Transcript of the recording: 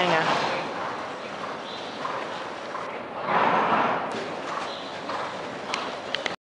Hang on.